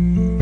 Mm-hmm.